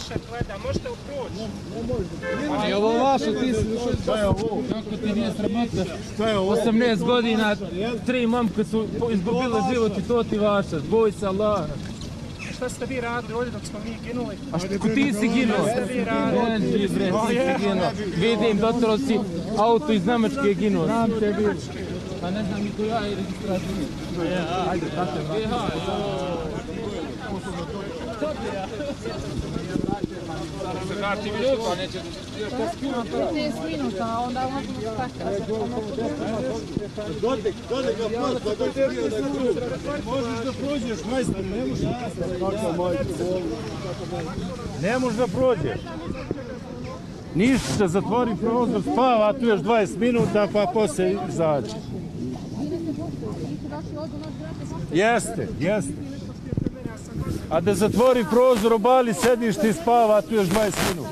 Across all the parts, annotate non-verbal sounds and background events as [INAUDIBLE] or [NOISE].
baš vaše gleda, možete u proći. Je ovo vaše, ti si Šta je ovo? Kako ti nije sramota? Šta je ovo? 18 godina, tri momka su izgubile život i to ti vaše. Boj se Allah. Šta ste vi radili ovdje dok smo mi ginuli? A što ti si ginuo? Šta ste vi radili? Ne, ti bre, ti si ginuo. Vidim, doktoro si auto iz Nemačke je ginuo. Znam tebi. Pa ne znam ni ko ja i registraciju. Ajde, tako je. Vrati minutu. 15 minuta, onda možemo stakati. Dodik, dodik ga prost, pa dok bio da krug. Možeš da prođeš, majstor, ne možeš. Ne možeš da prođeš. Ništa, zatvori prozor, spava, tu još 20 minuta, pa posle izađe. Jeste, jeste. A da zatvori prozor, obali sedište i spava, a tu još 20 minuta.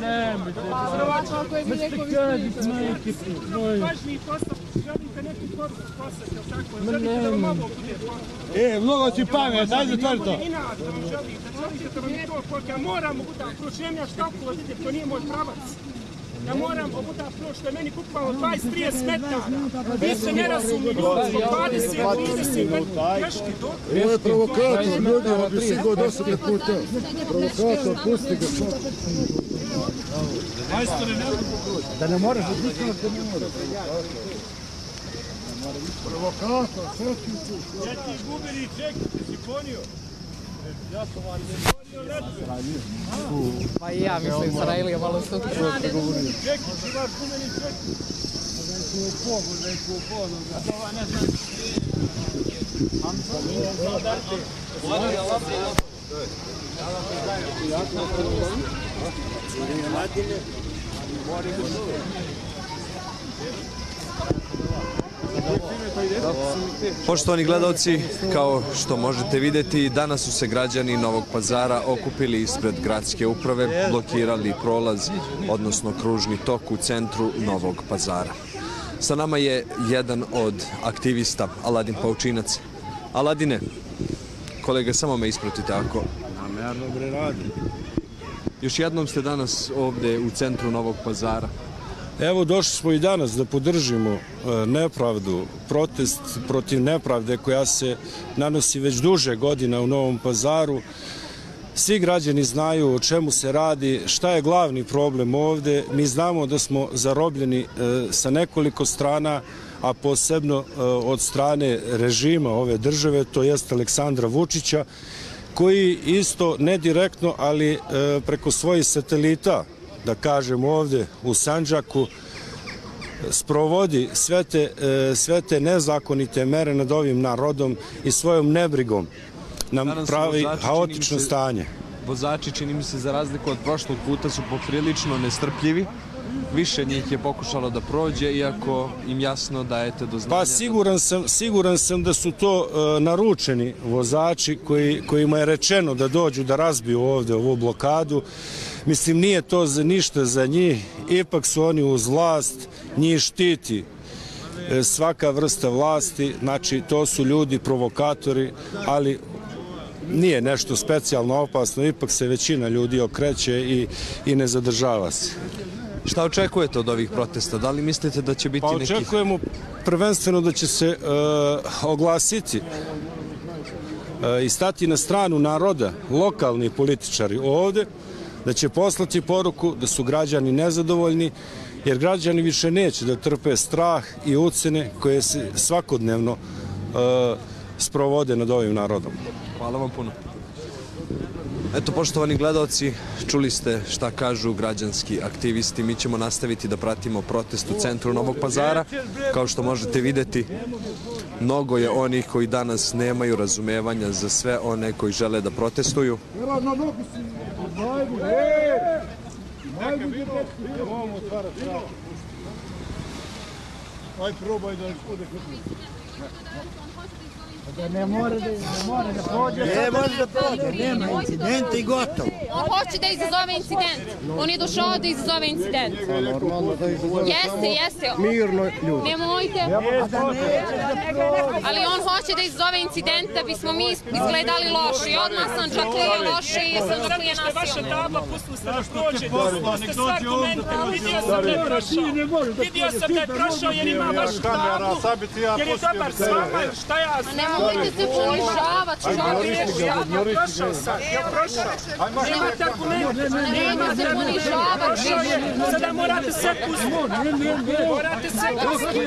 Nemojte. Ovako ako je mi neko tvoje. Važniji posao, želite neki poruku poslati, jel tako? Želite da vam ovo bude poruka. E, mnogo ti pamet, daj zatvori to. Inat vam želite, želite da vam je to poruka. Ja moram obuta proći, nemam ja škapula, vidite, to nije moj pravac. Ja moram obuta proći, što je meni kupalo 20-30 metara. Vi ste nerazumni ljudi, zbog 20-30 metara. Greški, dok? Ovo je provokator, ljudi, ovo bi si god osobne puta. Provokator, pusti ga sad. Da ne moraš da pričaš da ne moraš. Provokator, sve ti tu. Neki gubili ček, si ponio. Pa i ja mislim, Sarajlija malo sutra. Ček, si vaš gubili ček. Poštovani gledalci, kao što možete vidjeti, danas su se građani Novog pazara okupili ispred gradske uprave, blokirali prolaz, odnosno kružni tok u centru Novog pazara. Sa nama je jedan od aktivista, Aladin Paučinac. Aladine, kolega, samo me ispratite ako. Namerno bre radi. Još jednom ste danas ovde u centru Novog pazara. Evo došli smo i danas da podržimo e, nepravdu, protest protiv nepravde koja se nanosi već duže godina u Novom pazaru. Svi građani znaju o čemu se radi, šta je glavni problem ovde. Mi znamo da smo zarobljeni e, sa nekoliko strana, a posebno e, od strane režima ove države, to jest Aleksandra Vučića, koji isto ne direktno, ali preko svojih satelita, da kažem ovde u Sanđaku, sprovodi sve te, e, sve te nezakonite mere nad ovim narodom i svojom nebrigom nam Danas pravi vozači, haotično se- stanje. Vozači, čini mi se, za razliku od prošlog puta su poprilično nestrpljivi. Više njih je pokušalo da prođe, iako im jasno dajete do znanja. Pa da- siguran sam, siguran sam da su to e, naručeni vozači koji, kojima je rečeno da dođu da razbiju ovde ovu blokadu. Mislim, nije to za ništa za njih, ipak su oni uz vlast, njih štiti e, svaka vrsta vlasti, znači to su ljudi provokatori, ali nije nešto specijalno opasno, ipak se većina ljudi okreće i, i ne zadržava se. Šta očekujete od ovih protesta? Da li mislite da će biti Pa nekih... očekujemo prvenstveno da će se e, oglasiti e, i stati na stranu naroda, lokalni političari ovde, da će poslati poruku da su građani nezadovoljni, jer građani više neće da trpe strah i ucene koje se svakodnevno e, sprovode nad ovim narodom. Hvala vam puno. Eto, poštovani gledalci, čuli ste šta kažu građanski aktivisti. Mi ćemo nastaviti da pratimo protest u centru Novog pazara. Kao što možete videti, mnogo je onih koji danas nemaju razumevanja za sve one koji žele da protestuju. Aj probaj da bude Ne može da prođe, nema incidenta i gotovo. On hoće da izazove incident. On je došao da izazove incident. Normalno da izazove. Jeste, jeste. Mirno ljudi. Nemojte. Ali on hoće da izazove incident da bismo mi izgledali loši. Odmah sam čaklija loši i sam Što je vaša nasilna. tabla, pustili ste da prođe. Pustili ste sve argumente. Vidio sam da je prošao. Vidio sam da je prošao jer ima vašu tablu. Jer je dobar s vama, šta ja znam. Nemojte se ponižavati, čovječe. Ja prošao sam, ja prošao. Nemate argumente. Nema se ponižavati. Prošao. Sada morate sve pustiti. Morate sve pustiti.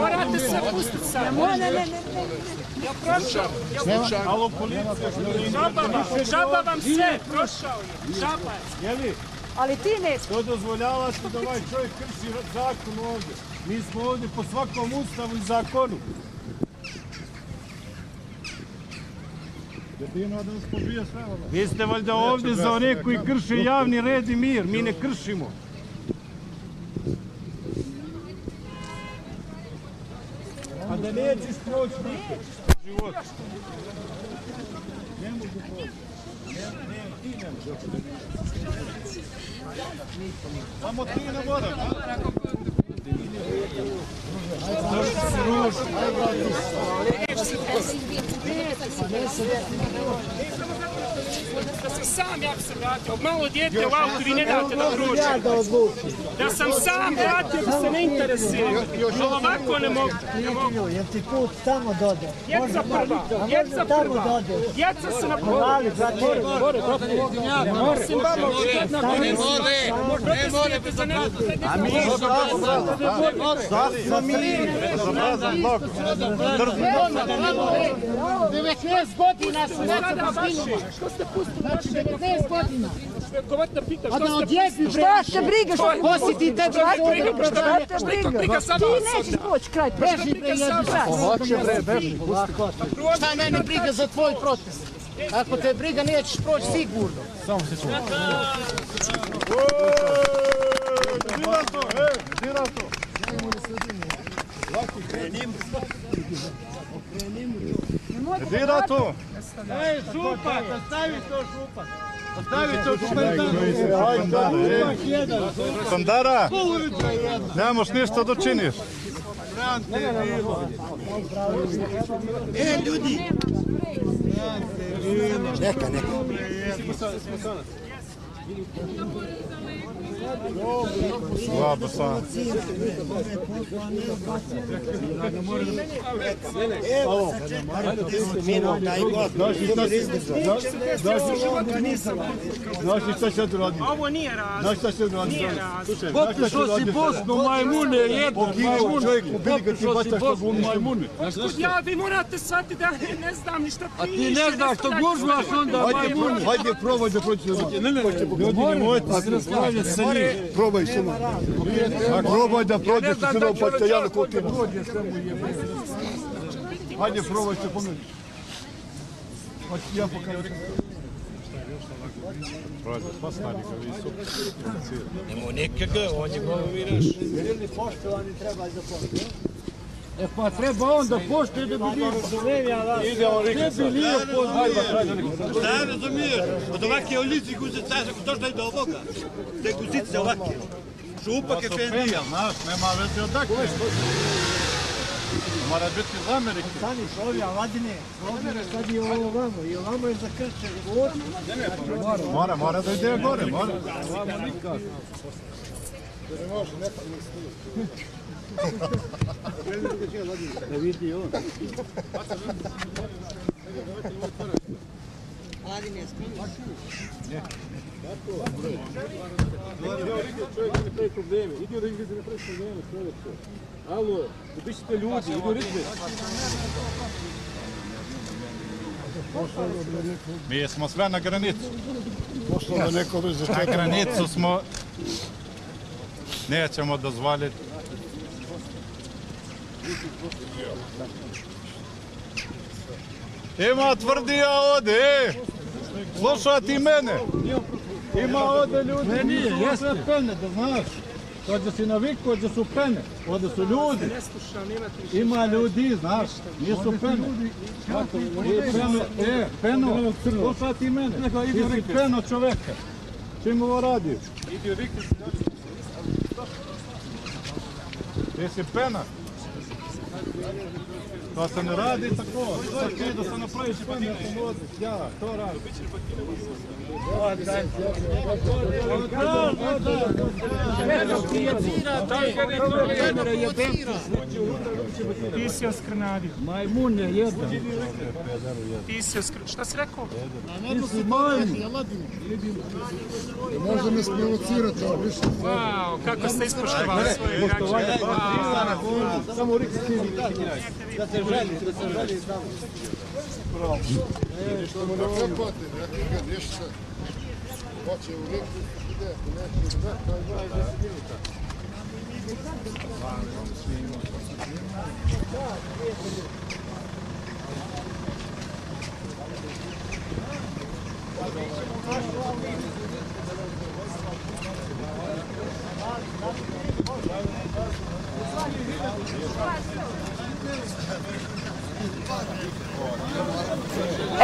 Morate sve pustiti sad. Ja prošao. Ja Alo, policija. Žaba vam, žaba vam sve, prošao je. Žaba je. Ali ti ne To dozvoljavate da ovaj čovjek krši zakon ovdje. Mi smo ovdje po svakom ustavu i zakonu. Jedino da nas pobije sve. Vi ste valjda ovdje za one koji krše javni red i mir. Mi ne kršimo. A da nećeš proći nikad. Život. Ne mogu proći. Ne, ne, ti ne možeš. Samo ti ne moraš, a? Da sam sam, ja se vratio. Malo djete u autu, vi ne date da prođe. Da sam sam vratio, da se ne interesuje. Ali ovako ne mogu. Ne mogu. Jel ti put tamo dode? Djeca prva, djeca tamo prva. Djeca su na prvu. Ali, brate, Mislim, vama jedna Ne more, ne more bez A mi Smo mi. Zabrazan blok. 19 godina su sada vaše. Što ste pustili? Znači, 19 godina. Kovatna pita, A što da ste odjebi, šta te briga što posjeti te briga, šta te briga? briga sad Ti nećeš proći kraj, beži bre, jebi Hoće bre, beži. Šta je mene briga za tvoj protest? Ako te briga, nećeš proći sigurno. Dira to, ej, dira to. Dira to. Ej, župan, stavi to župan. Sandara, nemaš ništa da činiš. Slabo sam. Znaš li šta će ti raditi? Ovo nije raz. Znaš šta će ti raditi? Nije raz. Slušaj, znaš šta će ti raditi? Bosnu, majmune, jedan Poginuo čovjek, ubili ga ti baš tako gumiš. Ja, vi morate shvatiti da ne znam ništa piše. A Ti ne znaš što gužvaš onda, Hajde, majmune. hajde, probaj da proći Ne, ne, ne. Ljudi, nemojte se raspravljati sa njim. Probaj samo. Probaj da prođeš sa njim, pa te ja na kotima. Hajde, probaj se pomeni. Pa ti ja pokažem. Prođe, pa stani ga visoko. E pa treba on da poštuje da bi bio. Ide on Ne bi lijepo Šta razumiješ? Od ovake ulici kuzicaš, ako to što je do ovoga. Te kuzice ovake. Šupak je fendija. Znaš, nema veze odakle. Mora biti iz Amerike. Stani, ovi, a Vladine, ovdje sad je ovo vamo, i ovamo je za krče. Mora, mora da ide gore, mora. Alo, bit ćete ljudi, idu rigbe. Mi smo sve na granicu. Pošlo da neko bez Na granicu smo. Nećemo dozvoliti. Ima tvrdija ode, e! Slušati mene. Ima ode ljudi. Ne, nije, jeste. pene, da znaš. Ovdje si naviku, ovdje su pene. Ovdje su ljudi. Ima ljudi, znaš, nisu pene. E, peno, e, peno, slušati mene. Ti si peno čoveka. Čim ovo radiš? Ti si pena. Thank you. To se ne radi tako. Sad ti da se napraviš pene, to voziš. Ja, to radim. Ti si oskrnavio. Majmun je jedan. Ti si oskr... Šta si rekao? Može me sprovocirati, ali više. Wow, kako ste ispoštovali svoje građane. Wow. Samo Rik ti da se želi, da se želi tamo. Što mu ne prepate, neki ga ništa. Hoće u riku, ide, neki sve, to je 20 minuta.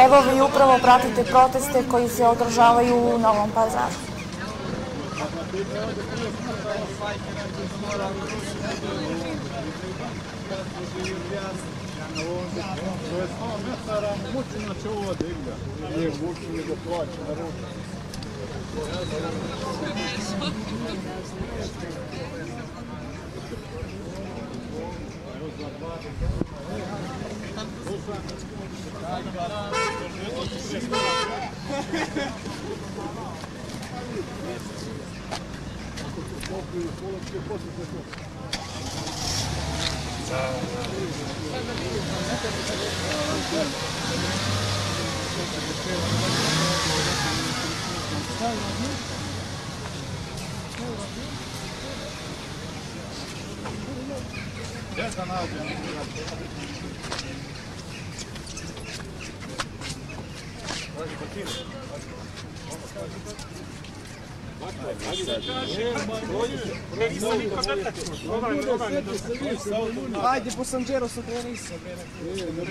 Evo vi upravo pratite proteste koji se održavaju u Novom pazaru. Mučina će? Nisam niko dotaknuo. Ovaj, ovaj, ne dotaknuo. Ajde, po Sanđero su terorista.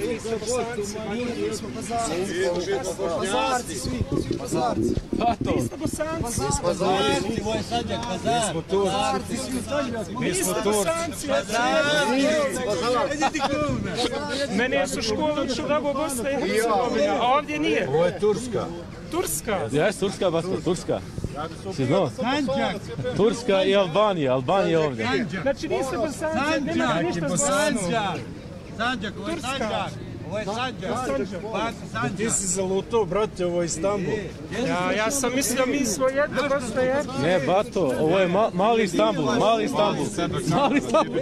Mi smo pazarci. Svi. Pazarci. Vi ste bosanci. Pazarci. Moj sadjak, pazar. Mi smo svi. Vi ste bosanci. Mene su školu učili da ovo Bosna i Hercegovina, a ovdje nije. Ovo je Turska. Turska. Jes, Turska, basko, Turska. Si znao? Turska i Albanija, Albanija je ovdje. Znači niste bosanci, nemate ništa s Bosanom. Sanđak, ovo je. Sanđak. Ovo je Sanđak. Ti si zalutao, brate, ovo je Istanbul. Ja, ja sam mislio mi smo jedno i Hercegovina. Ne, Bato, ovo je ma, mali Istanbul, mali Istanbul. Mali Istanbul.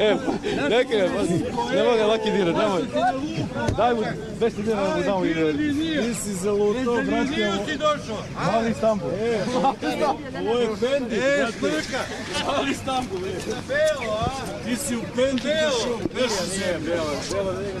E, neke, nemoj ga laki dirat, nemoj. Daj mu 200 dinara da mu damo ide. Ti si zalutao, brate, ovo... ti došao? Mali Istanbul. Ovo je Bendit, E, brate. Mali Istanbul, je. Belo, a? Ti si u Bendit došao. Bela, ne, Bela, Bela da njega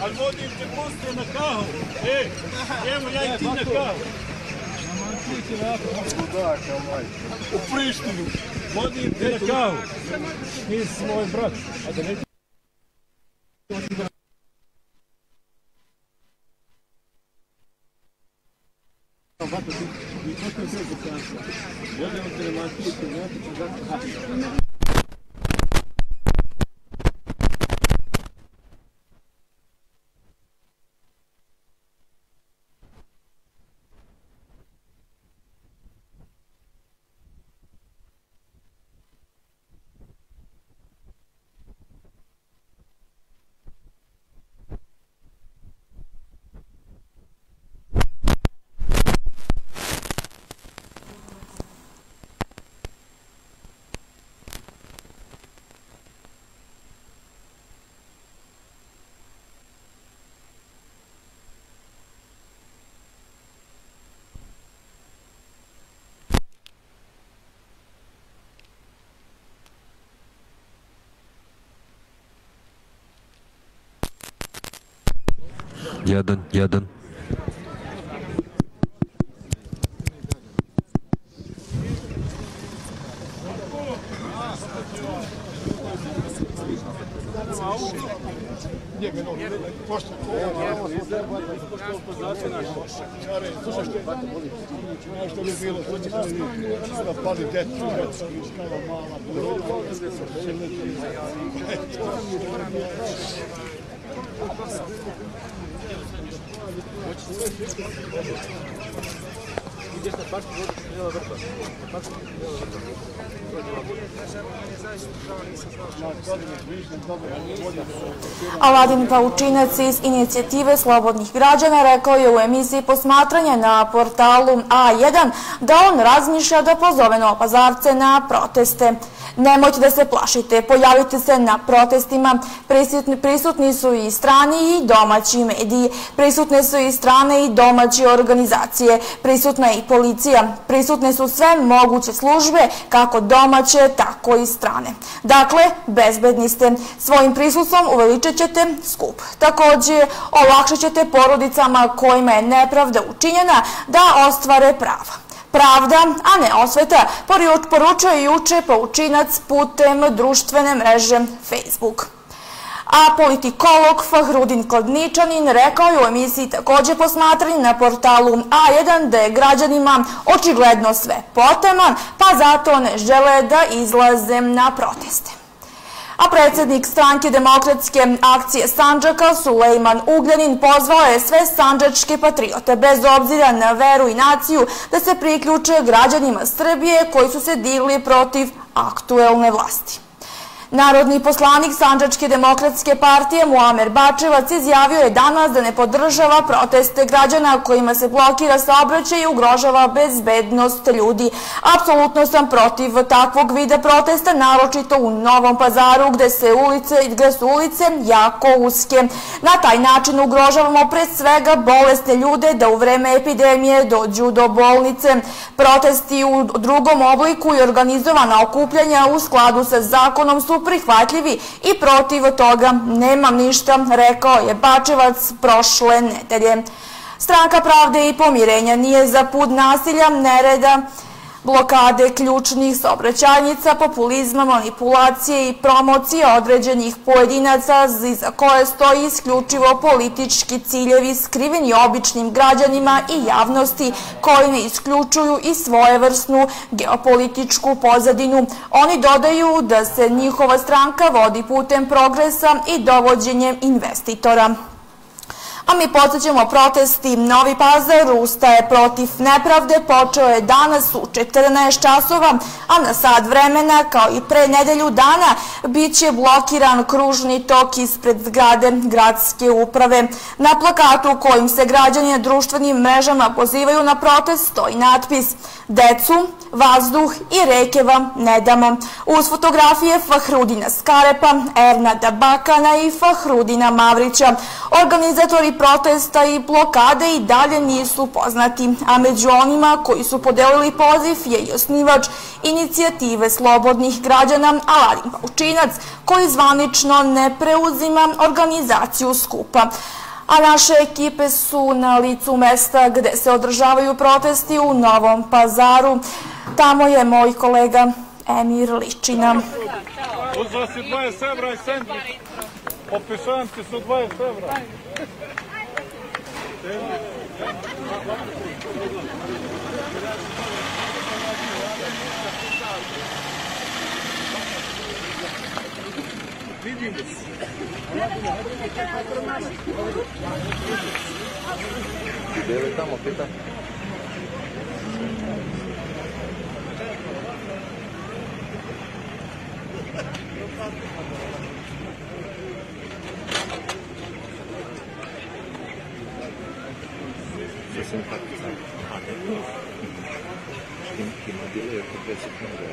Ali vodim te poslije na kahu. E, evo ja i ti na kahu. U Prištinu. Vodim te na kavu. Ti si moj brat. A da ne 1, 1. Thank you. Jedan, jedan. Slušaj što je što bi bilo, da pali decu, skala mala, Aladin Paučinac iz inicijative Slobodnih građana rekao je u emisiji posmatranja na portalu A1 da on razmišlja da pozove Novopazarce na proteste. Nemojte da se plašite, pojavite se na protestima. Prisutni, prisutni su i strani i domaći mediji, prisutne su i strane i domaće organizacije, prisutna je i policija, prisutne su sve moguće službe, kako domaće, tako i strane. Dakle, bezbedni ste. Svojim prisustvom uveličat ćete skup. Takođe, olakšat ćete porodicama kojima je nepravda učinjena da ostvare prava. Pravda, a ne osveta, poručuje juče poučinac putem društvene mreže Facebook. A politikolog Fahrudin Kladničanin rekao je u emisiji takođe posmatranje na portalu A1 da je građanima očigledno sve poteman, pa zato ne žele da izlaze na proteste a predsednik stranke demokratske akcije Sanđaka Sulejman Ugljanin pozvao je sve sanđačke patriote, bez obzira na veru i naciju, da se priključe građanima Srbije koji su se digli protiv aktuelne vlasti. Narodni poslanik Sanđačke demokratske partije Muamer Bačevac izjavio je danas da ne podržava proteste građana kojima se blokira saobraćaj i ugrožava bezbednost ljudi. Apsolutno sam protiv takvog vida protesta, naročito u Novom pazaru gde, se ulice, gde su ulice jako uske. Na taj način ugrožavamo pre svega bolesne ljude da u vreme epidemije dođu do bolnice. Protesti u drugom obliku i organizovana okupljanja u skladu sa zakonom su prihvatljivi i protiv toga nemam ništa, rekao je Bačevac prošle nedelje. Stranka pravde i pomirenja nije za put nasilja, nereda, blokade ključnih saobraćajnica, populizma, manipulacije i promocije određenih pojedinaca za koje stoji isključivo politički ciljevi skriveni običnim građanima i javnosti koji ne isključuju i svojevrsnu geopolitičku pozadinu. Oni dodaju da se njihova stranka vodi putem progresa i dovođenjem investitora. A mi podsjećamo protesti Novi Pazar ustaje protiv nepravde, počeo je danas u 14 časova, a na sad vremena, kao i pre nedelju dana, bit će blokiran kružni tok ispred zgrade gradske uprave. Na plakatu kojim se građani društvenim mrežama pozivaju na protest stoji natpis Decu, vazduh i reke vam ne damo. Uz fotografije Fahrudina Skarepa, Ernada Bakana i Fahrudina Mavrića. Organizatori protesta i blokade i dalje nisu poznati, a među onima koji su podelili poziv je i osnivač inicijative slobodnih građana Aladin Paučinac, koji zvanično ne preuzima organizaciju skupa. A naše ekipe su na licu mesta gde se održavaju protesti u Novom pazaru. Tamo je moj kolega Emir Ličina. Uz vas je 20 evra i sandvič. Opišanci su 20 evra. Medidas. Deve estar uma fita. Você não está pensando. Ah, é né? Tem que mandar eu para esse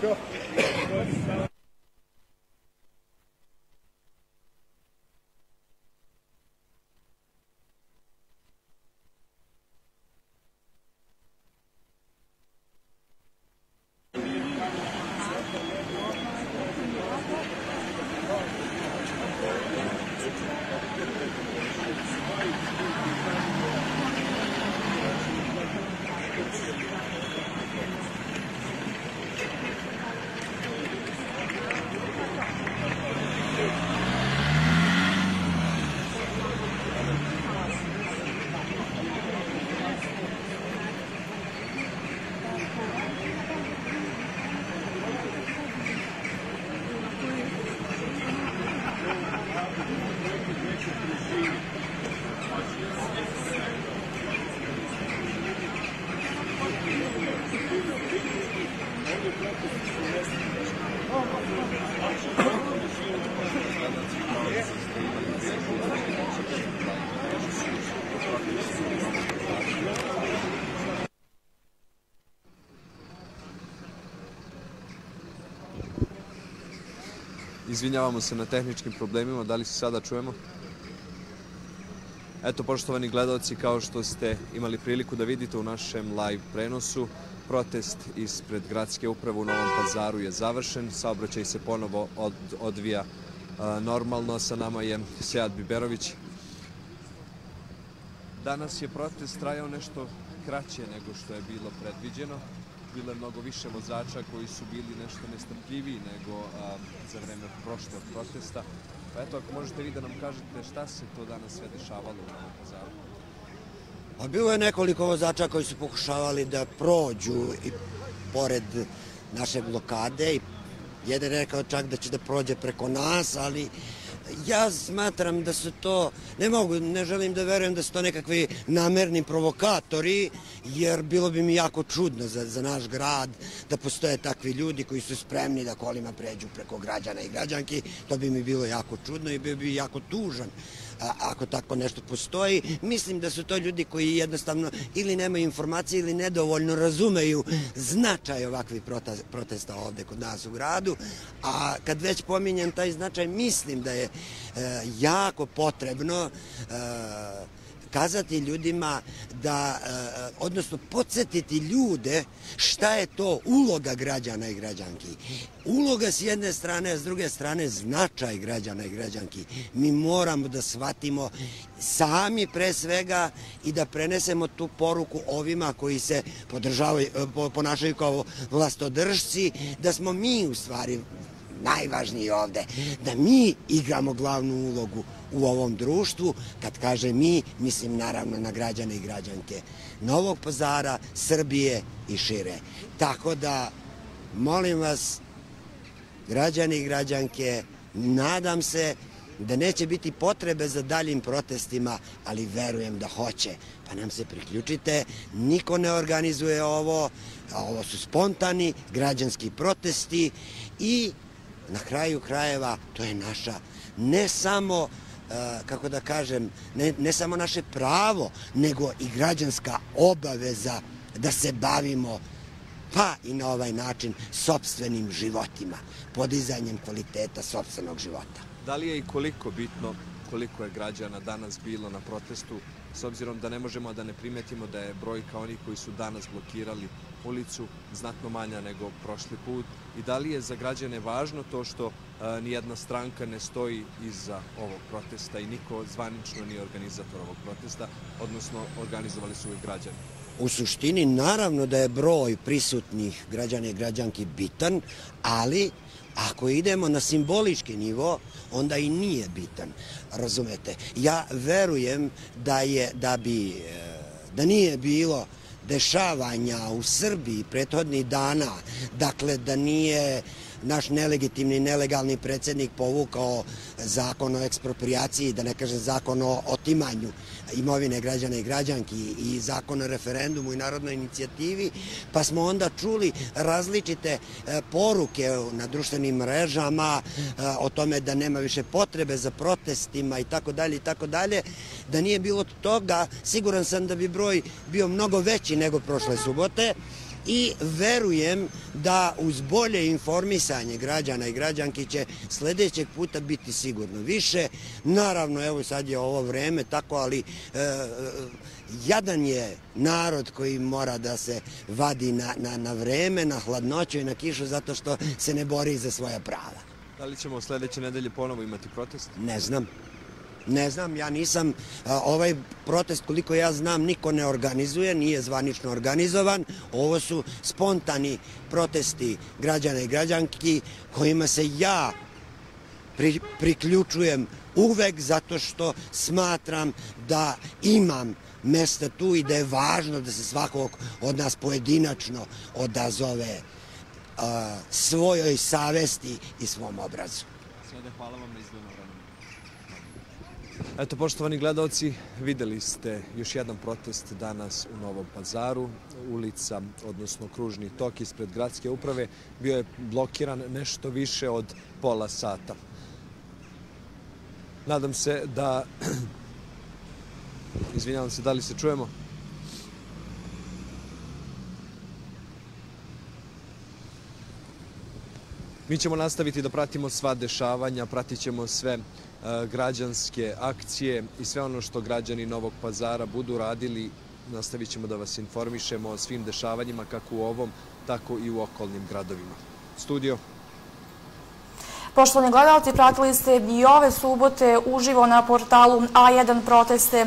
Go. Go. Go. Izvinjavamo se na tehničkim problemima, da li se sada čujemo? Eto, poštovani gledalci, kao što ste imali priliku da vidite u našem live prenosu, protest ispred gradske uprave u Novom pazaru je završen, saobraćaj se ponovo od, odvija normalno, sa nama je Sejad Biberović. Danas je protest trajao nešto kraće nego što je bilo predviđeno bilo je mnogo više vozača koji su bili nešto nestrpljiviji nego za vreme prošlog protesta. Pa eto, ako možete vi da nam kažete šta se to danas sve dešavalo u Novom pazaru? Pa bilo je nekoliko vozača koji su pokušavali da prođu i pored naše blokade jedan rekao čak da će da prođe preko nas, ali ja smatram da su to, ne mogu, ne želim da verujem da su to nekakvi namerni provokatori, jer bilo bi mi jako čudno za, za naš grad da postoje takvi ljudi koji su spremni da kolima pređu preko građana i građanki, to bi mi bilo jako čudno i bio bi jako tužan ako tako nešto postoji. Mislim da su to ljudi koji jednostavno ili nemaju informacije ili nedovoljno razumeju značaj ovakvih protesta ovde kod nas u gradu, a kad već pominjem taj značaj, mislim da je e, jako potrebno e, kazati ljudima da, e, odnosno podsjetiti ljude šta je to uloga građana i građanki. Uloga s jedne strane, a s druge strane značaj građana i građanki. Mi moramo da shvatimo sami pre svega i da prenesemo tu poruku ovima koji se podržavaju, e, ponašaju kao vlastodržci, da smo mi u stvari najvažniji ovde, da mi igramo glavnu ulogu u ovom društvu. Kad kaže mi, mislim naravno na građane i građanke Novog pazara, Srbije i šire. Tako da, molim vas, građani i građanke, nadam se da neće biti potrebe za daljim protestima, ali verujem da hoće. Pa nam se priključite, niko ne organizuje ovo, ovo su spontani građanski protesti i na kraju krajeva to je naša ne samo Eh, kako da kažem, ne, ne samo naše pravo, nego i građanska obaveza da se bavimo pa i na ovaj način sobstvenim životima, podizanjem kvaliteta sobstvenog života. Da li je i koliko bitno koliko je građana danas bilo na protestu, s obzirom da ne možemo da ne primetimo da je brojka onih koji su danas blokirali ulicu znatno manja nego prošli put i da li je za građane važno to što a, nijedna stranka ne stoji iza ovog protesta i niko zvanično nije organizator ovog protesta, odnosno organizovali su ih građani. U suštini, naravno da je broj prisutnih građana i građanki bitan, ali ako idemo na simbolički nivo, onda i nije bitan. Razumete? Ja verujem da je, da bi, e, da nije bilo dešavanja u Srbiji prethodnih dana, dakle da nije naš nelegitimni nelegalni predsednik povukao zakon o ekspropriaciji, da ne kažem zakon o otimanju imovine građana i građanki i zakon o referendumu i narodnoj inicijativi, pa smo onda čuli različite e, poruke na društvenim mrežama e, o tome da nema više potrebe za protestima i tako dalje i tako dalje. Da nije bilo toga, siguran sam da bi broj bio mnogo veći nego prošle subote i verujem da uz bolje informisanje građana i građanki će sledećeg puta biti sigurno više. Naravno, evo sad je ovo vreme tako, ali e, jadan je narod koji mora da se vadi na, na, na vreme, na hladnoću i na kišu zato što se ne bori za svoja prava. Da li ćemo sledeće nedelje ponovo imati protest? Ne znam. Ne znam, ja nisam, ovaj protest koliko ja znam niko ne organizuje, nije zvanično organizovan. Ovo su spontani protesti građana i građanki kojima se ja pri, priključujem uvek zato što smatram da imam mesta tu i da je važno da se svakog od nas pojedinačno odazove a, svojoj savesti i svom obrazu. Sve hvala vam na izglednom Eto, poštovani gledalci, videli ste još jedan protest danas u Novom pazaru. Ulica, odnosno kružni tok ispred gradske uprave, bio je blokiran nešto više od pola sata. Nadam se da... [CLEARS THROAT] Izvinjavam se, da li se čujemo? Mi ćemo nastaviti da pratimo sva dešavanja, pratit ćemo sve građanske akcije i sve ono što građani Novog pazara budu radili, nastavit ćemo da vas informišemo o svim dešavanjima kako u ovom, tako i u okolnim gradovima. Studio. Poštovani gledalci, pratili ste i ove subote uživo na portalu A1 proteste e,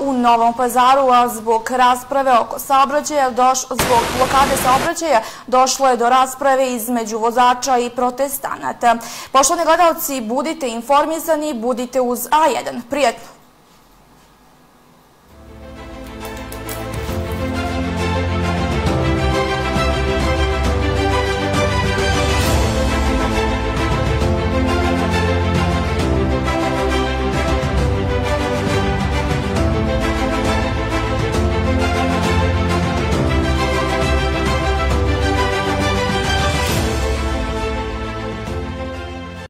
u Novom pazaru, a zbog rasprave oko saobraćaja, zbog blokade saobraćaja, došlo je do rasprave između vozača i protestanata. Poštovani gledalci, budite informisani, budite uz A1. Prijetno!